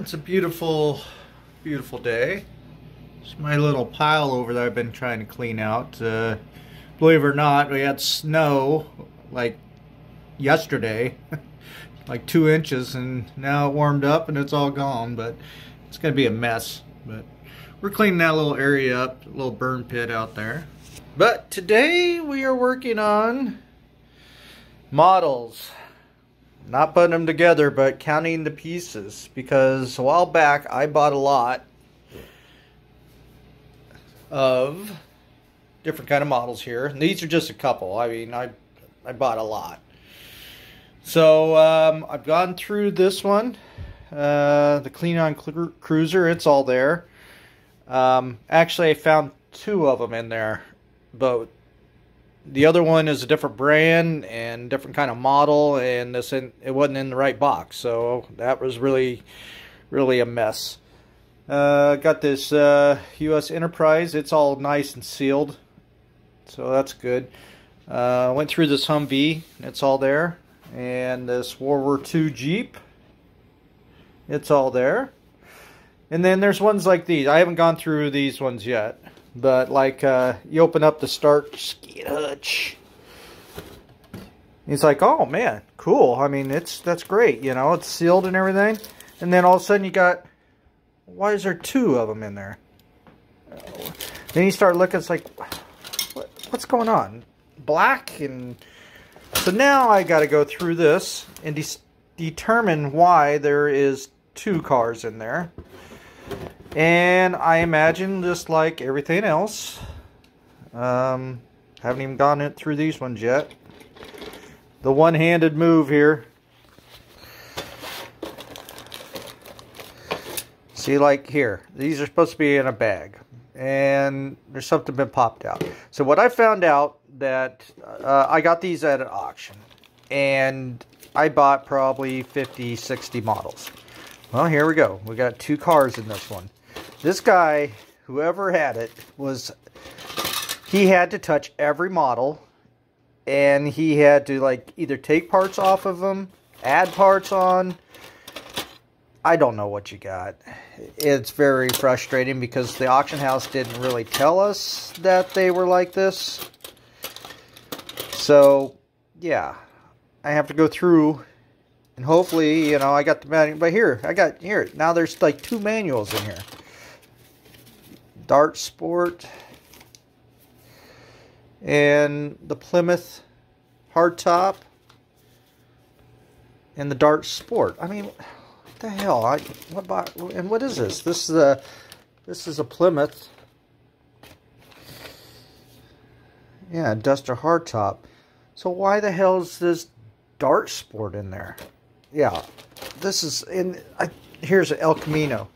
it's a beautiful, beautiful day. It's my little pile over there I've been trying to clean out. Uh, believe it or not, we had snow like yesterday, like two inches, and now it warmed up and it's all gone, but it's going to be a mess. But we're cleaning that little area up, little burn pit out there. But today we are working on models not putting them together, but counting the pieces. Because a while back, I bought a lot of different kind of models here. And these are just a couple. I mean, I, I bought a lot. So um, I've gone through this one, uh, the Klingon Cruiser. It's all there. Um, actually, I found two of them in there, but the other one is a different brand and different kind of model, and this in, it wasn't in the right box, so that was really, really a mess. Uh, got this uh, U.S. Enterprise. It's all nice and sealed, so that's good. Uh, went through this Humvee. It's all there, and this World War II Jeep. It's all there. And then there's ones like these. I haven't gone through these ones yet. But like uh, you open up the Starsky and Hutch. He's like, oh man, cool. I mean, it's that's great. You know, it's sealed and everything. And then all of a sudden you got, why is there two of them in there? Then you start looking, it's like, what, what's going on? Black and so now I got to go through this and de determine why there is two cars in there. And I imagine just like everything else, um, haven't even gone it through these ones yet. The one-handed move here. See, like here, these are supposed to be in a bag, and there's something been popped out. So what I found out that uh, I got these at an auction, and I bought probably 50, 60 models. Well, here we go. We got two cars in this one. This guy, whoever had it, was he had to touch every model and he had to like either take parts off of them, add parts on. I don't know what you got. It's very frustrating because the auction house didn't really tell us that they were like this. So, yeah. I have to go through and hopefully, you know, I got the manual. But here, I got, here, now there's like two manuals in here. Dart Sport, and the Plymouth hardtop, and the Dart Sport. I mean, what the hell? I what about, and what is this? This is a this is a Plymouth. Yeah, Duster hardtop. So why the hell is this Dart Sport in there? Yeah, this is in. I, here's an El Camino,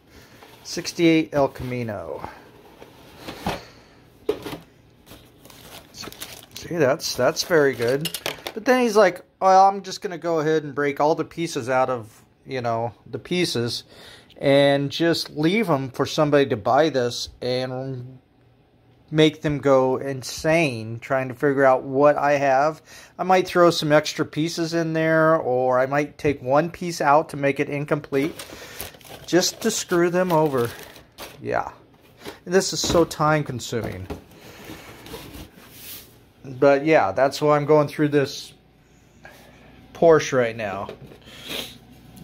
68 El Camino. See, that's that's very good. But then he's like, well, I'm just going to go ahead and break all the pieces out of, you know, the pieces and just leave them for somebody to buy this and make them go insane trying to figure out what I have. I might throw some extra pieces in there or I might take one piece out to make it incomplete just to screw them over. Yeah. This is so time consuming. But yeah, that's why I'm going through this Porsche right now.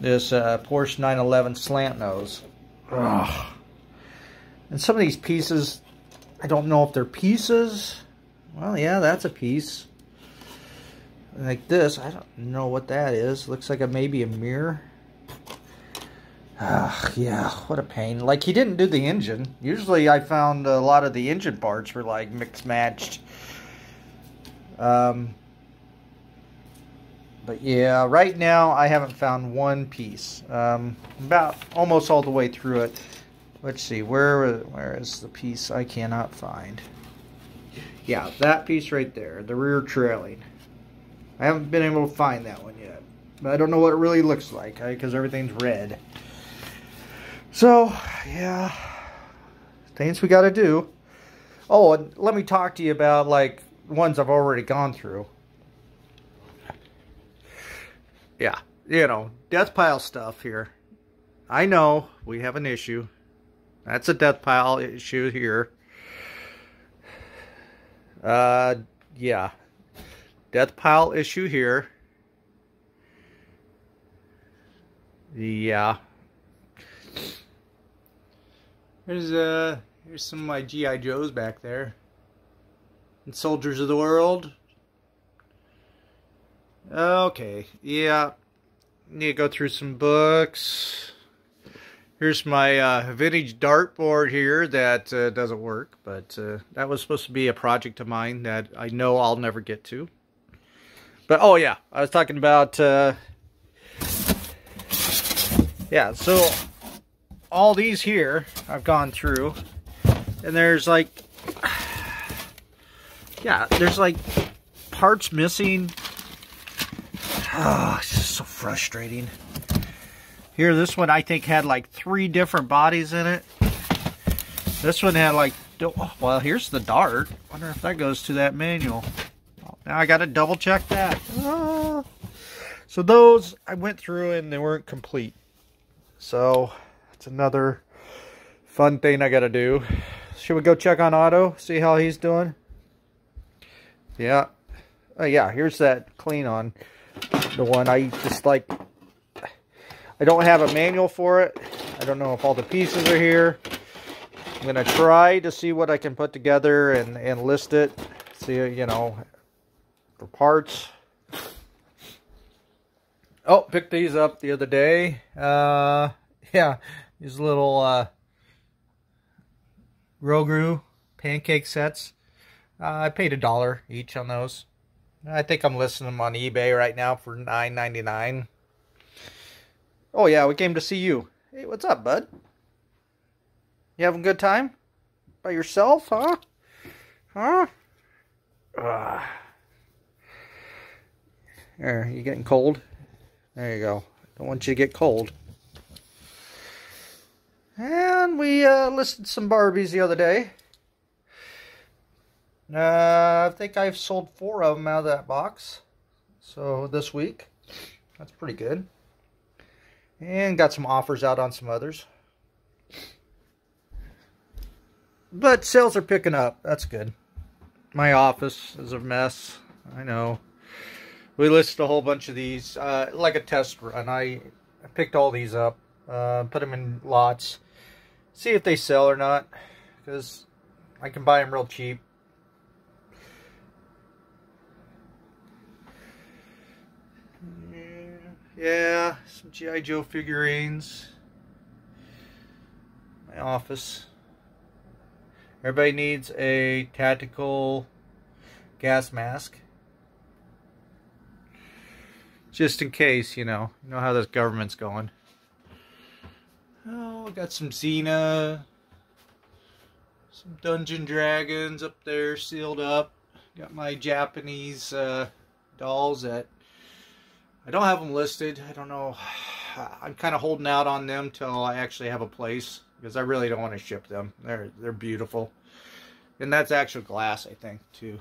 This uh, Porsche 911 slant nose. Ugh. And some of these pieces, I don't know if they're pieces. Well, yeah, that's a piece. Like this, I don't know what that is. Looks like a maybe a mirror. Ugh, yeah, what a pain. Like, he didn't do the engine. Usually I found a lot of the engine parts were, like, mixed-matched. Um, but yeah, right now I haven't found one piece. Um, about almost all the way through it. Let's see, where where is the piece I cannot find? Yeah, that piece right there, the rear trailing. I haven't been able to find that one yet. But I don't know what it really looks like, because everything's red. So, yeah, things we got to do. Oh, and let me talk to you about, like, ones I've already gone through. Yeah, you know, death pile stuff here. I know we have an issue. That's a death pile issue here. Uh, yeah. Death pile issue here. Yeah. There's uh here's some of my GI Joes back there. And soldiers of the world. Okay, yeah. Need to go through some books. Here's my uh, vintage dartboard here that uh, doesn't work, but uh, that was supposed to be a project of mine that I know I'll never get to. But, oh yeah, I was talking about, uh, yeah, so all these here I've gone through, and there's like, yeah, there's like parts missing. Ah, oh, it's just so frustrating. Here, this one I think had like three different bodies in it. This one had like, well, here's the dart. wonder if that goes to that manual. Now I got to double check that. Oh. So those I went through and they weren't complete. So it's another fun thing I got to do. Should we go check on Otto? See how he's doing? Yeah. Oh yeah, here's that Klingon the one I just like I don't have a manual for it. I don't know if all the pieces are here. I'm going to try to see what I can put together and, and list it. See, you know, for parts. Oh, picked these up the other day. Uh, yeah, these little uh, Grogu pancake sets. Uh, I paid a dollar each on those. I think I'm listing them on eBay right now for $9.99. Oh, yeah, we came to see you. Hey, what's up, bud? You having a good time? By yourself, huh? Huh? Ugh. There, you getting cold? There you go. Don't want you to get cold. And we uh, listed some Barbies the other day. Uh, I think I've sold four of them out of that box. So this week, that's pretty good. And got some offers out on some others. But sales are picking up. That's good. My office is a mess. I know. We listed a whole bunch of these, uh, like a test run. I, picked all these up, uh, put them in lots, see if they sell or not, because I can buy them real cheap. Yeah, some G.I. Joe figurines. My office. Everybody needs a tactical gas mask. Just in case, you know. You know how this government's going. Oh, got some Xena. Some Dungeon Dragons up there sealed up. Got my Japanese uh, dolls that I don't have them listed. I don't know. I'm kind of holding out on them till I actually have a place because I really don't want to ship them. They're they're beautiful, and that's actual glass, I think, too.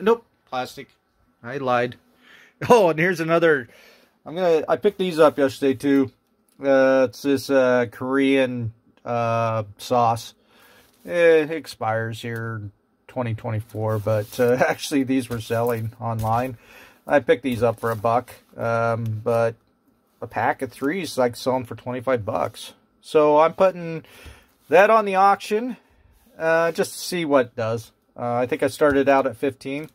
Nope, plastic. I lied. Oh, and here's another. I'm gonna. I picked these up yesterday too. Uh, it's this uh, Korean uh, sauce. It expires here 2024, but uh, actually these were selling online. I picked these up for a buck, um, but a pack of three is like selling for 25 bucks. So I'm putting that on the auction uh, just to see what it does. Uh, I think I started out at 15,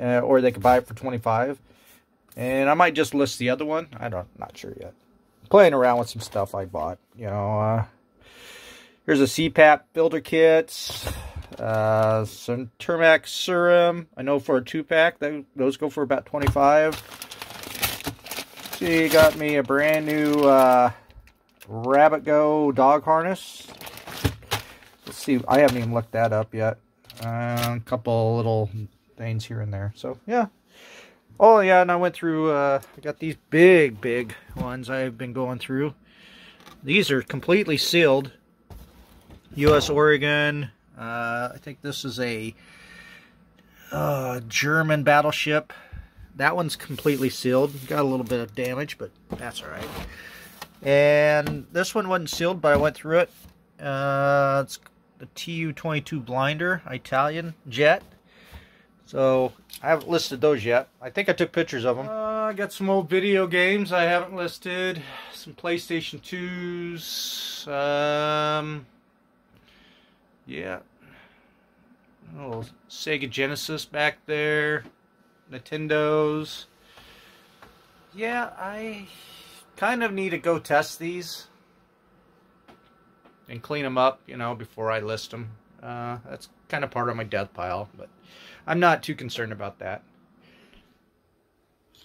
uh, or they could buy it for 25. And I might just list the other one. I don't, not sure yet. Playing around with some stuff I bought. You know, uh, here's a CPAP builder kit. Uh, some Turmac Serum. I know for a two-pack, those go for about 25 She got me a brand new uh, Rabbitgoo dog harness. Let's see. I haven't even looked that up yet. Uh, a couple little things here and there. So, yeah. Oh, yeah, and I went through, uh, I got these big, big ones I've been going through. These are completely sealed. U.S. Oregon, uh, I think this is a uh, German battleship. That one's completely sealed. Got a little bit of damage, but that's all right. And this one wasn't sealed, but I went through it. Uh, it's the TU-22 blinder, Italian jet. So I haven't listed those yet. I think I took pictures of them. Uh, I got some old video games I haven't listed. Some PlayStation 2s. Um, yeah. A little Sega Genesis back there. Nintendo's. Yeah, I kind of need to go test these and clean them up, you know, before I list them. Uh, that's kind of part of my death pile, but I'm not too concerned about that.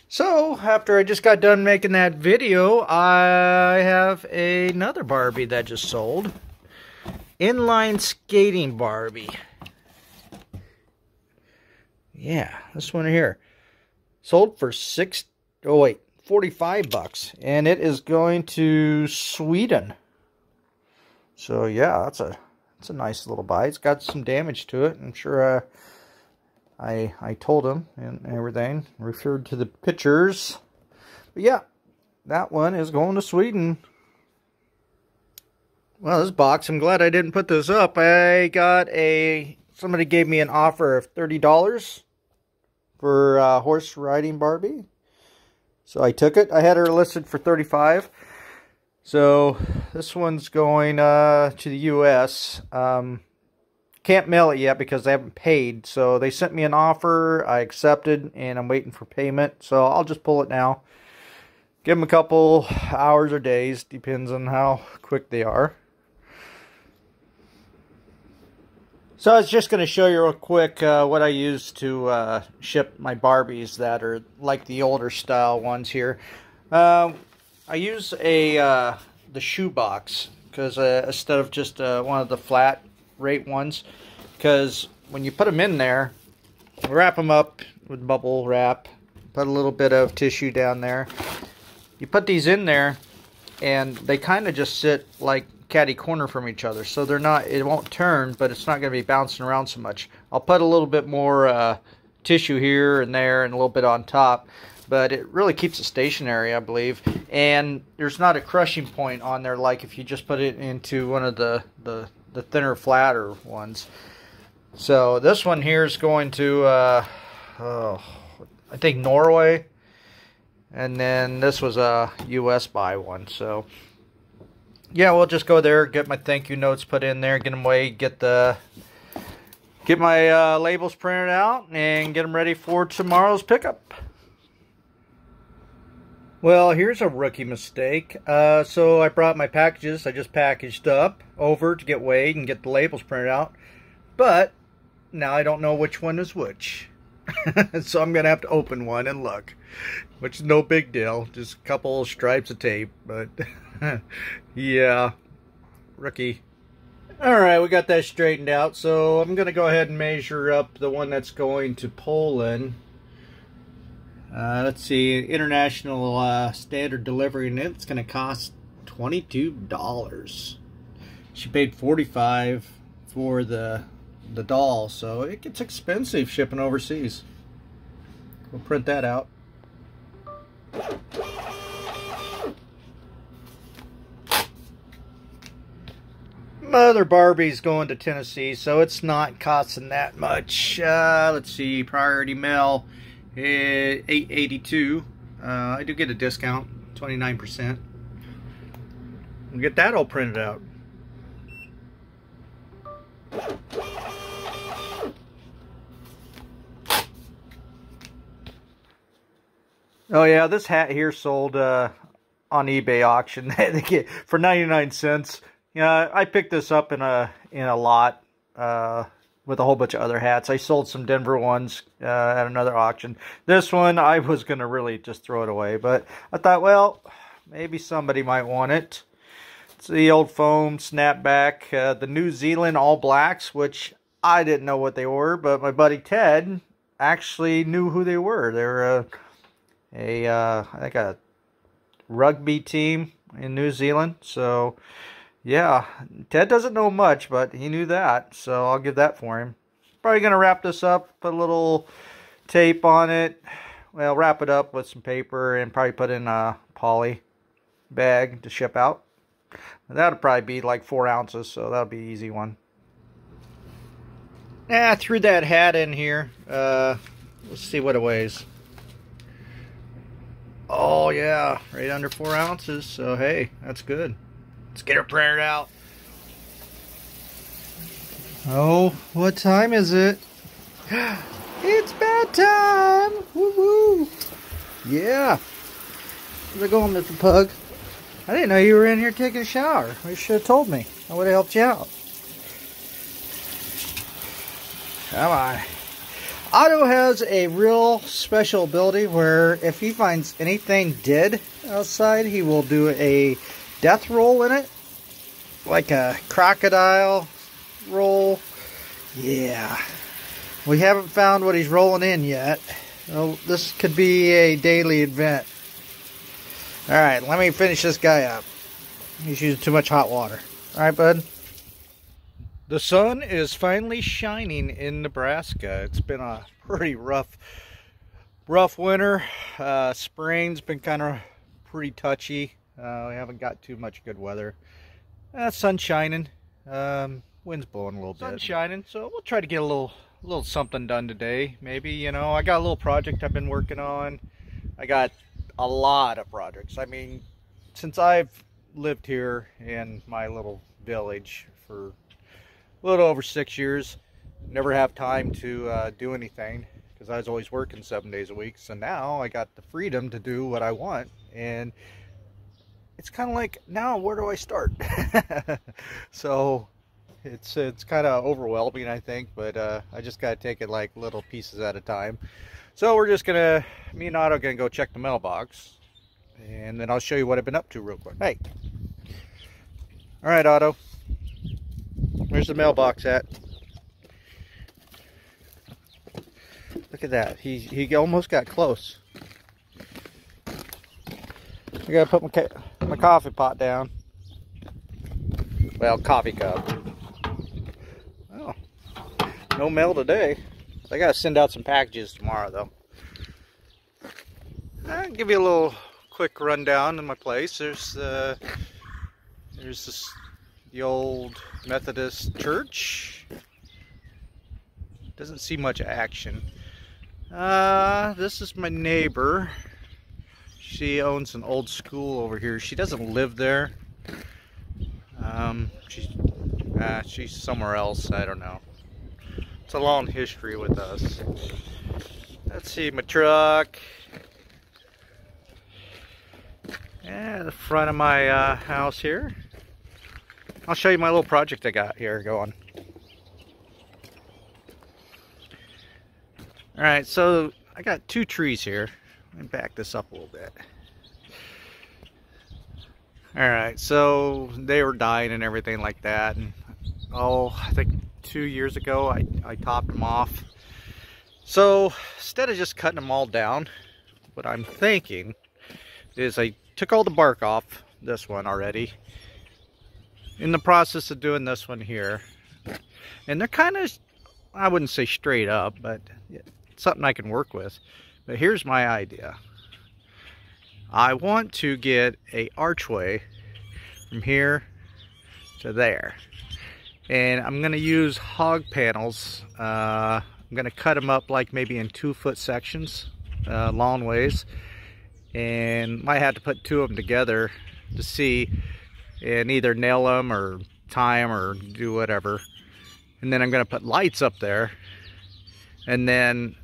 So, after I just got done making that video, I have another Barbie that just sold. Inline skating Barbie. Yeah, this one here. Sold for six, oh wait, 45 bucks. And it is going to Sweden. So yeah, that's a that's a nice little buy. It's got some damage to it. I'm sure uh, I I told him and everything. Referred to the pictures. But yeah, that one is going to Sweden. Well, this box, I'm glad I didn't put this up. I got a somebody gave me an offer of $30 for uh, horse riding Barbie. So I took it. I had her listed for 35 so this one's going uh, to the U.S. Um, can't mail it yet because they haven't paid. So they sent me an offer. I accepted, and I'm waiting for payment. So I'll just pull it now. Give them a couple hours or days. Depends on how quick they are. So I was just going to show you real quick uh, what I use to uh, ship my Barbies that are like the older style ones here. Uh, I use a uh, the shoebox because uh, instead of just uh, one of the flat rate ones, because when you put them in there, wrap them up with bubble wrap, put a little bit of tissue down there. You put these in there, and they kind of just sit like catty corner from each other, so they're not. It won't turn, but it's not going to be bouncing around so much. I'll put a little bit more uh, tissue here and there, and a little bit on top but it really keeps it stationary, I believe. And there's not a crushing point on there like if you just put it into one of the, the, the thinner, flatter ones. So this one here is going to, uh, oh, I think Norway. And then this was a US buy one. So yeah, we'll just go there, get my thank you notes put in there, get them weighed, get the get my uh, labels printed out, and get them ready for tomorrow's pickup. Well, here's a rookie mistake. Uh, so I brought my packages, I just packaged up over to get weighed and get the labels printed out. But now I don't know which one is which. so I'm going to have to open one and look. Which is no big deal, just a couple stripes of tape. But yeah, rookie. Alright, we got that straightened out. So I'm going to go ahead and measure up the one that's going to Poland. Uh, let's see, international uh, standard delivery, and it's going to cost $22. She paid 45 for the the doll, so it gets expensive shipping overseas. We'll print that out. Mother Barbie's going to Tennessee, so it's not costing that much. Uh, let's see, priority mail. 882 uh, I do get a discount 29% we'll get that all printed out oh yeah this hat here sold uh, on eBay auction for 99 cents yeah I picked this up in a in a lot uh, with a whole bunch of other hats. I sold some Denver ones uh, at another auction. This one, I was going to really just throw it away. But I thought, well, maybe somebody might want it. It's the old foam snapback. Uh, the New Zealand All Blacks, which I didn't know what they were. But my buddy Ted actually knew who they were. They're a, uh, think a rugby team in New Zealand. So yeah, Ted doesn't know much, but he knew that, so I'll give that for him. Probably going to wrap this up, put a little tape on it. Well, wrap it up with some paper and probably put in a poly. bag to ship out. That'll probably be like four ounces, so that'll be easy one. Yeah, I threw that hat in here. Uh, let's see what it weighs. Oh yeah, right under four ounces. So hey, that's good. Let's get her printed out. Oh, what time is it? It's bedtime! Woo! Yeah. Where's it going, Mr. Pug? I didn't know you were in here taking a shower. You should have told me. I would have helped you out. Come on. Otto has a real special ability where if he finds anything dead outside, he will do a death roll in it. Like a crocodile roll. Yeah. We haven't found what he's rolling in yet. Well, this could be a daily event. Alright, let me finish this guy up. He's using too much hot water. Alright, bud? The sun is finally shining in Nebraska. It's been a pretty rough, rough winter. Uh, spring's been kind of pretty touchy. Uh, we haven't got too much good weather. Uh, sun's shining. Um, wind's blowing a little bit. Sun's shining, so we'll try to get a little a little something done today. Maybe, you know, I got a little project I've been working on. I got a lot of projects. I mean, since I've lived here in my little village for a little over six years, never have time to uh, do anything because I was always working seven days a week. So now I got the freedom to do what I want. And it's kind of like, now where do I start? so it's it's kind of overwhelming, I think, but uh, I just got to take it like little pieces at a time. So we're just gonna, me and Otto gonna go check the mailbox, and then I'll show you what I've been up to real quick. Hey, all right, Otto, where's the mailbox at? Look at that. He he almost got close. I gotta put my my coffee pot down. Well, coffee cup. No mail today. I gotta send out some packages tomorrow though. I'll give you a little quick rundown of my place. There's uh, there's this the old Methodist church. Doesn't see much action. Uh, this is my neighbor. She owns an old school over here. She doesn't live there. Um, she's uh, she's somewhere else. I don't know. It's a long history with us. Let's see, my truck. And the front of my uh, house here. I'll show you my little project I got here going. Alright, so I got two trees here. Let me back this up a little bit. Alright, so they were dying and everything like that. And oh, I think two years ago. I, I topped them off. So instead of just cutting them all down, what I'm thinking is I took all the bark off this one already. In the process of doing this one here. And they're kind of, I wouldn't say straight up, but something I can work with. But here's my idea. I want to get a archway from here to there and I'm gonna use hog panels uh, I'm gonna cut them up like maybe in two foot sections uh, long ways and might have to put two of them together to see and either nail them or tie them or do whatever and then I'm gonna put lights up there and then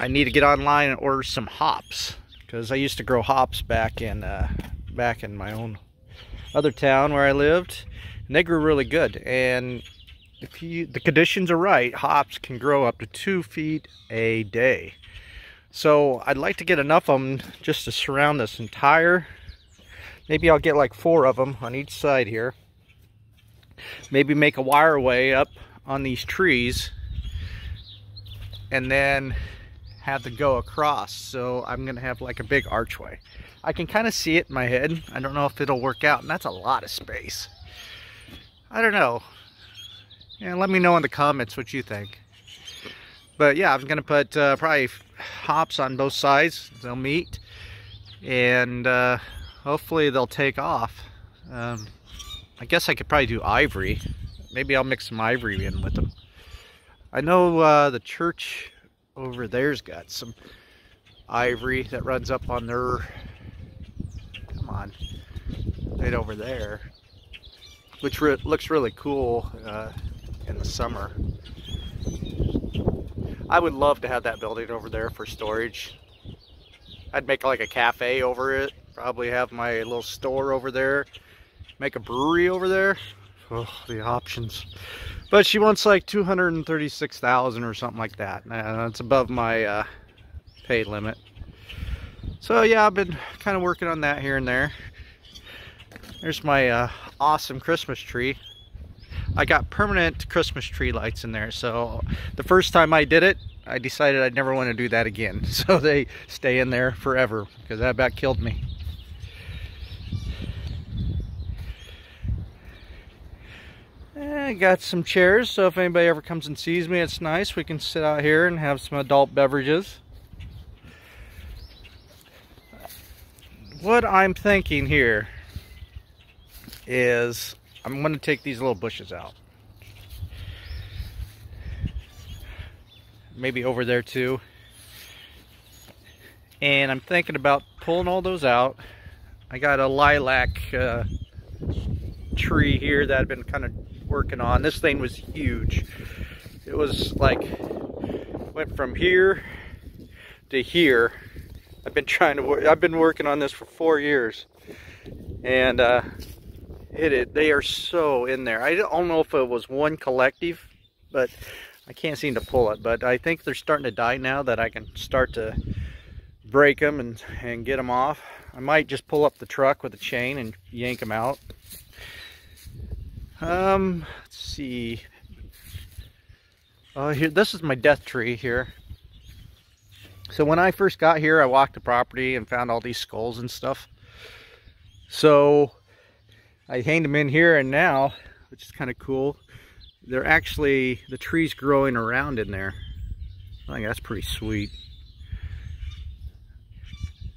I need to get online and order some hops because I used to grow hops back in uh, back in my own other town where I lived and they grew really good. And if you, the conditions are right, hops can grow up to two feet a day. So I'd like to get enough of them just to surround this entire, maybe I'll get like four of them on each side here. Maybe make a wireway up on these trees and then have to go across. So I'm gonna have like a big archway. I can kind of see it in my head. I don't know if it'll work out and that's a lot of space. I don't know. Yeah, let me know in the comments what you think. But yeah, I'm gonna put uh, probably hops on both sides. They'll meet, and uh, hopefully they'll take off. Um, I guess I could probably do ivory. Maybe I'll mix some ivory in with them. I know uh, the church over there's got some ivory that runs up on their, come on, right over there, which re looks really cool uh, in the summer. I would love to have that building over there for storage. I'd make like a cafe over it, probably have my little store over there, make a brewery over there. Oh, the options. But she wants like 236,000 or something like that. Uh, that's above my uh, pay limit. So yeah, I've been kind of working on that here and there. There's my uh, awesome Christmas tree. I got permanent Christmas tree lights in there. So the first time I did it, I decided I'd never want to do that again. So they stay in there forever because that about killed me. I got some chairs, so if anybody ever comes and sees me, it's nice. We can sit out here and have some adult beverages. What I'm thinking here is I'm going to take these little bushes out. Maybe over there too. And I'm thinking about pulling all those out. I got a lilac uh, tree here that I've been kind of working on. This thing was huge. It was like, went from here to here. I've been trying to work, I've been working on this for four years. And uh, it, it, they are so in there. I don't know if it was one collective, but I can't seem to pull it. But I think they're starting to die now that I can start to break them and, and get them off. I might just pull up the truck with a chain and yank them out. Um, let's see. Oh, here, this is my death tree here. So when I first got here, I walked the property and found all these skulls and stuff. So I hanged them in here and now, which is kind of cool, they're actually, the tree's growing around in there. I think that's pretty sweet.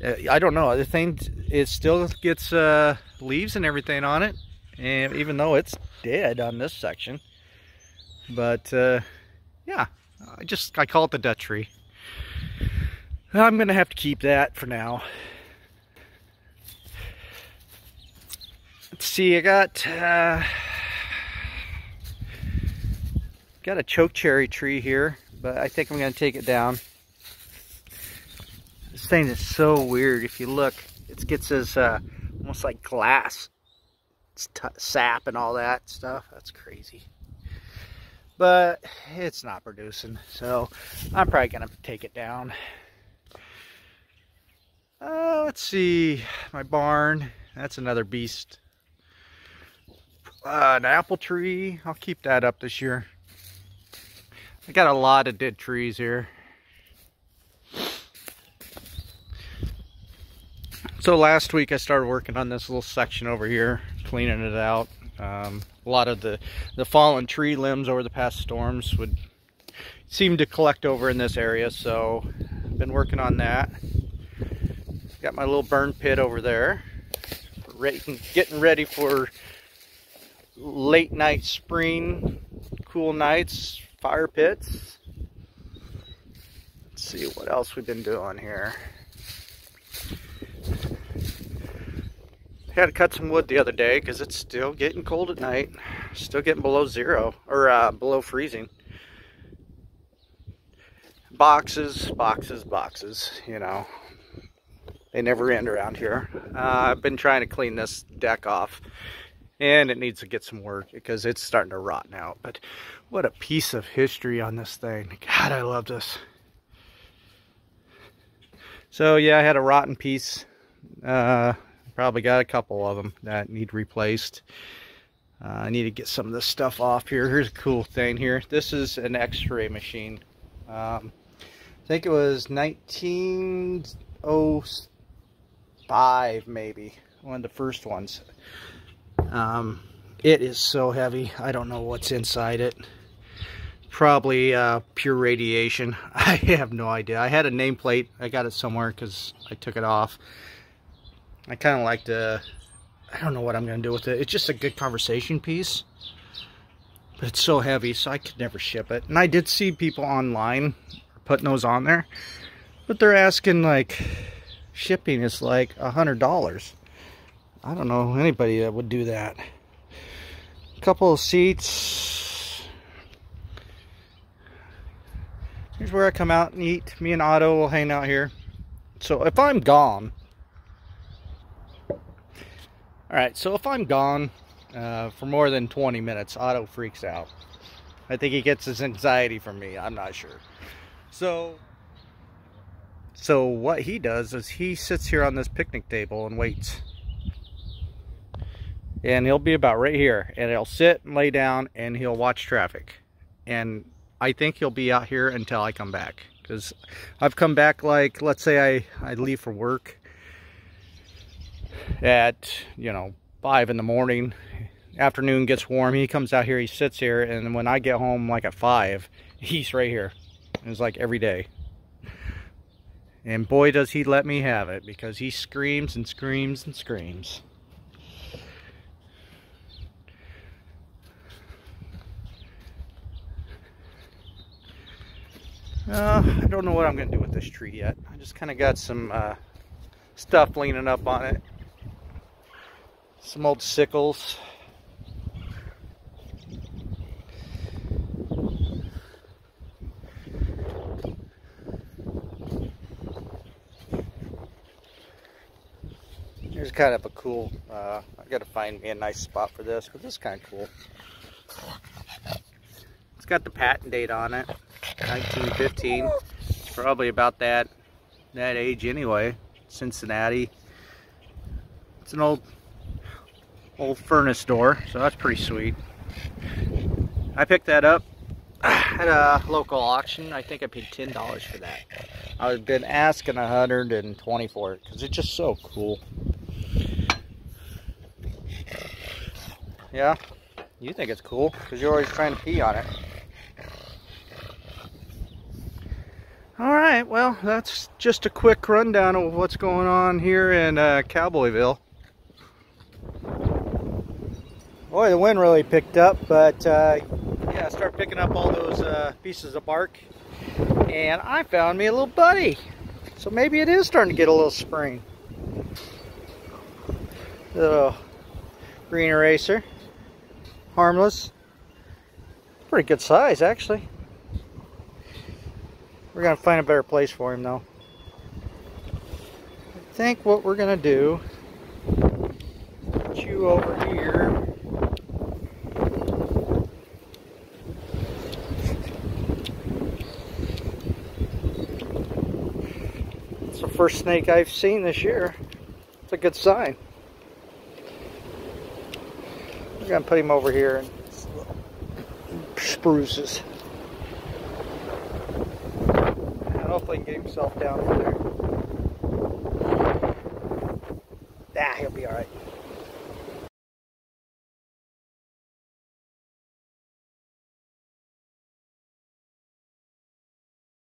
Uh, I don't know, the thing, it still gets uh, leaves and everything on it and even though it's dead on this section but uh, yeah I just I call it the death tree. I'm gonna have to keep that for now. Let's see I got uh, got a choke cherry tree here but I think I'm gonna take it down. This thing is so weird. If you look it gets this uh, almost like glass sap and all that stuff. That's crazy. But it's not producing, so I'm probably going to take it down. Uh, let's see, my barn, that's another beast. Uh, an apple tree, I'll keep that up this year. I got a lot of dead trees here. So last week I started working on this little section over here cleaning it out. Um, a lot of the, the fallen tree limbs over the past storms would seem to collect over in this area, so I've been working on that. Got my little burn pit over there. Getting ready for late night spring, cool nights, fire pits. Let's see what else we've been doing here. Had to cut some wood the other day because it's still getting cold at night. Still getting below zero, or uh, below freezing. Boxes, boxes, boxes, you know. They never end around here. Uh, I've been trying to clean this deck off. And it needs to get some work because it's starting to rot now. But what a piece of history on this thing. God, I love this. So yeah, I had a rotten piece. Uh, Probably got a couple of them that need replaced. Uh, I need to get some of this stuff off here. Here's a cool thing here. This is an x-ray machine. Um, I think it was 1905 maybe. One of the first ones. Um, it is so heavy. I don't know what's inside it. Probably uh, pure radiation. I have no idea. I had a nameplate. I got it somewhere because I took it off I kind of like to, I don't know what I'm going to do with it. It's just a good conversation piece. But it's so heavy, so I could never ship it. And I did see people online putting those on there. But they're asking like, shipping is like a $100. I don't know anybody that would do that. A couple of seats. Here's where I come out and eat. Me and Otto will hang out here. So if I'm gone, all right, so if I'm gone uh, for more than 20 minutes, Otto freaks out. I think he gets his anxiety from me. I'm not sure. So, so what he does is he sits here on this picnic table and waits. And he'll be about right here. And he'll sit and lay down and he'll watch traffic. And I think he'll be out here until I come back. Because I've come back like, let's say I, I leave for work at, you know, 5 in the morning. Afternoon gets warm. He comes out here, he sits here, and when I get home like at 5, he's right here. It's like every day. And boy, does he let me have it because he screams and screams and screams. Uh, I don't know what I'm going to do with this tree yet. I just kind of got some uh, stuff leaning up on it some old sickles. Here's kind of a cool, uh, I gotta find me a nice spot for this, but this is kind of cool. It's got the patent date on it, 1915. It's probably about that, that age anyway, Cincinnati. It's an old old furnace door, so that's pretty sweet. I picked that up at a local auction. I think I paid $10 for that. I've been asking 120 for it because it's just so cool. Yeah, you think it's cool because you're always trying to pee on it. All right, well, that's just a quick rundown of what's going on here in uh, Cowboyville. Boy, the wind really picked up, but uh, yeah, I started picking up all those uh, pieces of bark, and I found me a little buddy. So maybe it is starting to get a little spring. Little green eraser, harmless, pretty good size actually. We're gonna find a better place for him though. I think what we're gonna do, chew over here. First snake I've seen this year. It's a good sign. We're going to put him over here and spruces. And hopefully he can get himself down over there. Ah, he'll be alright.